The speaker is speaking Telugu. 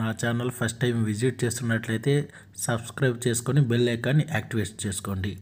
నా ఛానల్ ఫస్ట్ టైం విజిట్ చేస్తున్నట్లయితే సబ్స్క్రైబ్ చేసుకొని బెల్ ఐకాన్ని యాక్టివేట్ చేసుకోండి.